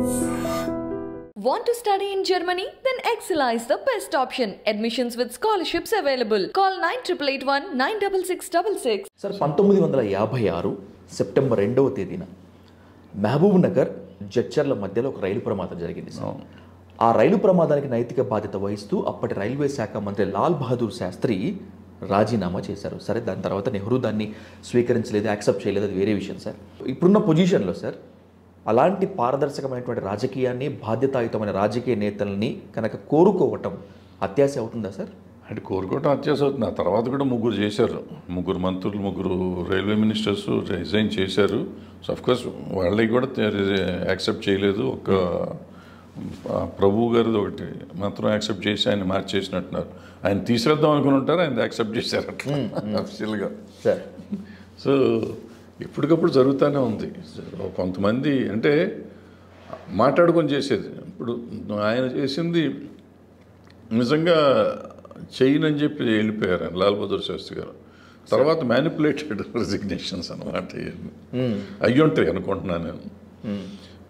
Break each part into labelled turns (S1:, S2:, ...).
S1: Want to study in Germany? Then Excella is the best option. Admissions with scholarships available. Call 9881 96666.
S2: Sir పంతొమ్మిది వందల యాభై ఆరు September రెండవ తేదీన మహబూబ్ నగర్ జడ్చర్ల మధ్యలో ఒక రైలు ప్రమాదం జరిగింది సార్ ఆ రైలు ప్రమాదానికి నైతిక బాధ్యత వహిస్తూ అప్పటి రైల్వే శాఖ మంత్రి లాల్ బహదూర్ శాస్త్రి రాజీనామా చేశారు సరే దాని తర్వాత నెహ్రూ దాన్ని స్వీకరించలేదు యాక్సెప్ట్ చేయలేదు అది వేరే విషయం సార్ ఇప్పుడున్న పొజిషన్లో సార్ అలాంటి పారదర్శకమైనటువంటి రాజకీయాన్ని బాధ్యతాయుతమైన రాజకీయ నేతల్ని కనుక కోరుకోవటం అత్యాశ అవుతుందా సార్?
S3: అంటే కోరుకోవటం అత్యాస అవుతుంది. ఆ తర్వాత కూడా ముగ్గురు చేశారు. ముగ్గురు మంత్రులు ముగ్గురు రైల్వే మినిస్టర్స్ రిజైన్ చేశారు. సో కోర్స్ వాళ్ళకి కూడా యాక్సెప్ట్ చేయలేదు. ఒక ప్రభు గారిది ఒకటి మాత్రం యాక్సెప్ట్ చేసి ఆయన మార్చేసినట్టున్నారు. ఆయన తీసుకెళ్దాం అనుకుని ఉంటారు ఆయన యాక్సెప్ట్ చేశారు అట్లా అఫీషియల్గా
S2: సార్.
S3: సో ఎప్పటికప్పుడు జరుగుతూనే ఉంది. కొంతమంది అంటే మాట్లాడుకొని చేసేది. ఇప్పుడు ఆయన చేసింది నిజంగా చేయనని చెప్పి వెళ్ళిపోయారు ఆయన. లాల్ బహదూర్ శాస్త్రి గారు. తర్వాత మ్యానిపులేటెడ్ రిజిగ్నేషన్స్ అనమాట అయ్యి ఉంటాయి అనుకుంటున్నాను నేను.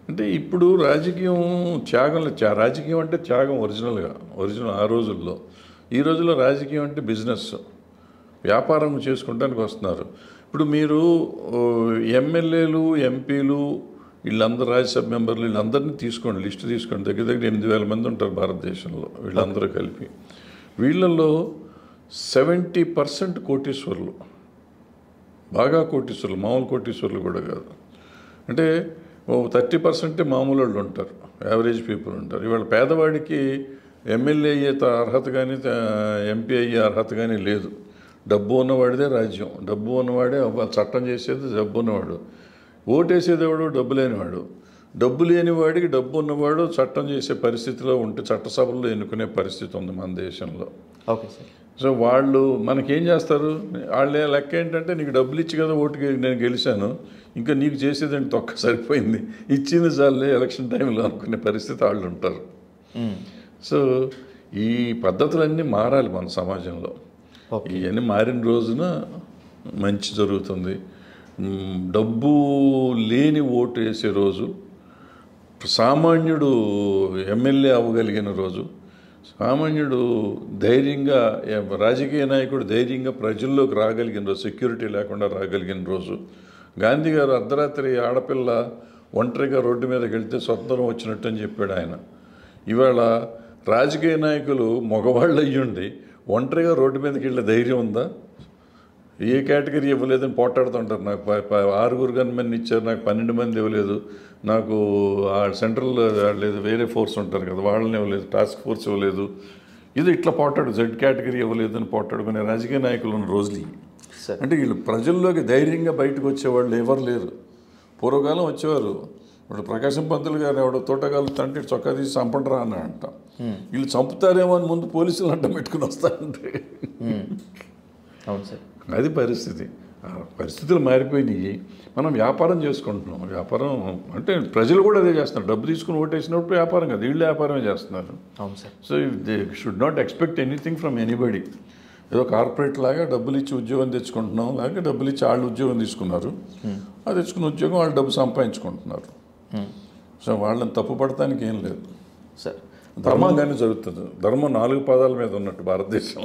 S3: అంటే ఇప్పుడు రాజకీయం త్యాగం త్యా- రాజకీయం అంటే త్యాగం ఒరిజినల్గా ఒరిజినల్ ఆ రోజుల్లో. ఈ రోజుల్లో రాజకీయం అంటే బిజినెస్ వ్యాపారం చేసుకుంటానికి వస్తున్నారు. ఇప్పుడు మీరు ఎమ్మెల్యేలు ఎంపీలు వీళ్ళందరూ రాజ్యసభ మెంబర్లు వీళ్ళందరినీ తీసుకోండి లిస్ట్ తీసుకోండి. దగ్గర దగ్గర ఎనిమిది వేల మంది ఉంటారు భారతదేశంలో వీళ్ళందరూ కలిపి. వీళ్ళల్లో సెవెంటీ పర్సెంట్ కోటీశ్వరులు. బాగా కోటీశ్వరులు మామూలు కోటీశ్వరులు కూడా కాదు. అంటే ఓ థర్టీ పర్సెంటే మామూలు వాళ్ళు ఉంటారు యావరేజ్ పీపుల్ ఉంటారు. ఇవాళ పేదవాడికి ఎమ్మెల్యే అయ్యే అర్హత కానీ ఎంపీ అయ్యే అర్హత కానీ లేదు. డబ్బు ఉన్నవాడిదే రాజ్యం డబ్బు ఉన్నవాడే చట్టం చేసేది డబ్బు ఉన్నవాడు. ఓటేసేది ఎవడు డబ్బు లేనివాడు. డబ్బు లేని వాడికి డబ్బు ఉన్నవాడు చట్టం చేసే పరిస్థితిలో ఉంటే చట్టసభల్లో ఎన్నుకునే పరిస్థితి ఉంది మన దేశంలో.
S2: Okay sir.
S3: సో వాళ్ళు మనకేం చేస్తారు? వాళ్ళ లెక్క ఏంటంటే నీకు డబ్బులు ఇచ్చి కదా ఓటుకి నేను గెలిచాను. ఇంకా నీకు చేసేదండి తొక్క సరిపోయింది. ఇచ్చింది చాలే ఎలక్షన్ టైంలో అనుకునే పరిస్థితి వాళ్ళు ఉంటారు సో ఈ పద్ధతులన్నీ మారాలి మన సమాజంలో. ఇవన్నీ మారిన రోజున మంచి జరుగుతుంది. డబ్బు లేని ఓటు వేసే రోజు సామాన్యుడు ఎమ్మెల్యే అవ్వగలిగిన రోజు సామాన్యుడు ధైర్యంగా రాజకీయ నాయకుడు ధైర్యంగా ప్రజల్లోకి రాగలిగిన రోజు సెక్యూరిటీ లేకుండా రాగలిగిన రోజు గాంధీ గారు అర్ధరాత్రి ఆడపిల్ల ఒంటరిగా రోడ్డు మీదకి వెళ్తే స్వతంత్రం వచ్చినట్టు అని చెప్పాడు ఆయన. ఇవాళ రాజకీయ నాయకులు మగవాళ్ళు అయ్యుండి ఒంటరిగా రోడ్డు మీదకి వెళ్ళే ధైర్యం ఉందా? ఏ కేటగిరీ ఇవ్వలేదని పోట్లాడుతుంటారు. నాకు ఆరుగురు గన్మెన్ ఇచ్చారు. నాకు పన్నెండు మంది ఇవ్వలేదు. నాకు ఆ సెంట్రల్ లేదు వేరే ఫోర్స్ ఉంటారు కదా వాళ్ళని ఇవ్వలేదు టాస్క్ ఫోర్స్ ఇవ్వలేదు. ఇది ఇట్లా పోటాడు జెడ్ కేటగిరీ ఇవ్వలేదు అని పోటాడుకునే రాజకీయ నాయకులు ఉన్న రోజులు. అంటే వీళ్ళు ప్రజల్లోకి ధైర్యంగా బయటకు వచ్చేవాళ్ళు ఎవరు లేరు. పూర్వకాలం వచ్చేవారు. ఇప్పుడు ప్రకాశం పంతులు గారు ఎవడో తోటగాలు తండ్రి చొక్కా తీసి చంపండిరా అని అంట వీళ్ళు చంపుతారేమో అని ముందు పోలీసులు అడ్డం పెట్టుకుని వస్తారంటే.
S2: అవును సార్.
S3: అది పరిస్థితి. ఆ పరిస్థితులు మారిపోయినాయి. మనం వ్యాపారం చేసుకుంటున్నాం. వ్యాపారం అంటే ప్రజలు కూడా అదే చేస్తున్నారు. డబ్బు తీసుకుని ఓటేసినప్పుడు వ్యాపారం కాదు. వీళ్ళు వ్యాపారమే చేస్తున్నారు.
S2: అవును sir.
S3: So they should not expect anything from anybody. ఏదో కార్పొరేట్ లాగా డబ్బులు ఇచ్చి ఉద్యోగం తెచ్చుకుంటున్నాం లాగా డబ్బులు ఇచ్చి వాళ్ళు ఉద్యోగం తీసుకున్నారు. ఆ తెచ్చుకున్న ఉద్యోగం వాళ్ళు డబ్బు సంపాదించుకుంటున్నారు. సో వాళ్ళని తప్పు పడటానికి ఏం లేదు.
S2: సార్.
S3: ధర్మంగానే జరుగుతుంది. ధర్మం నాలుగు పాదాల మీద ఉన్నట్టు భారతదేశం